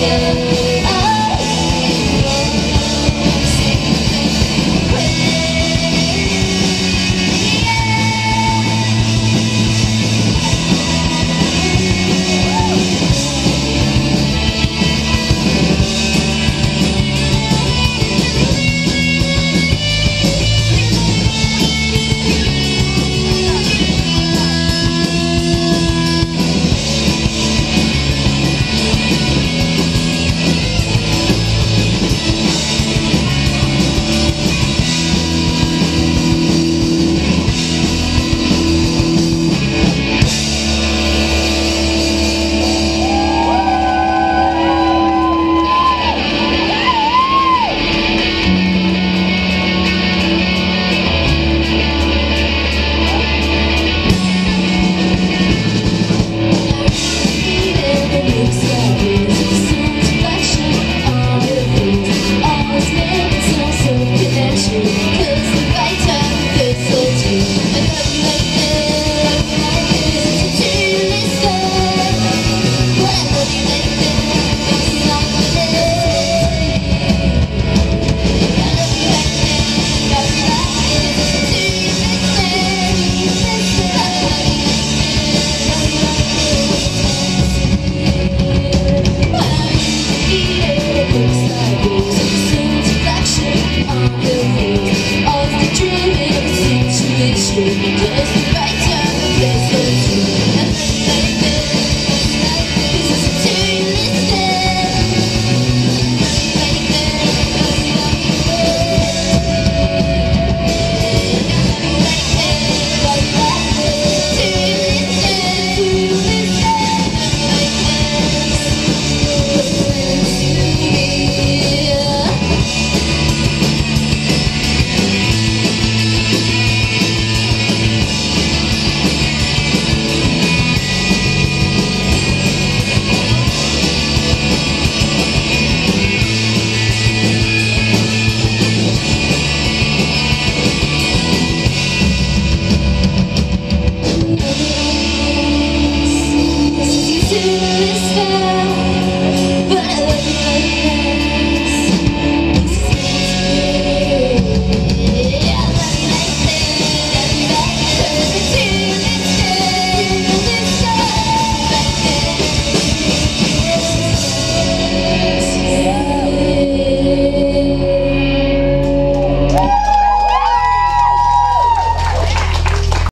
Yeah.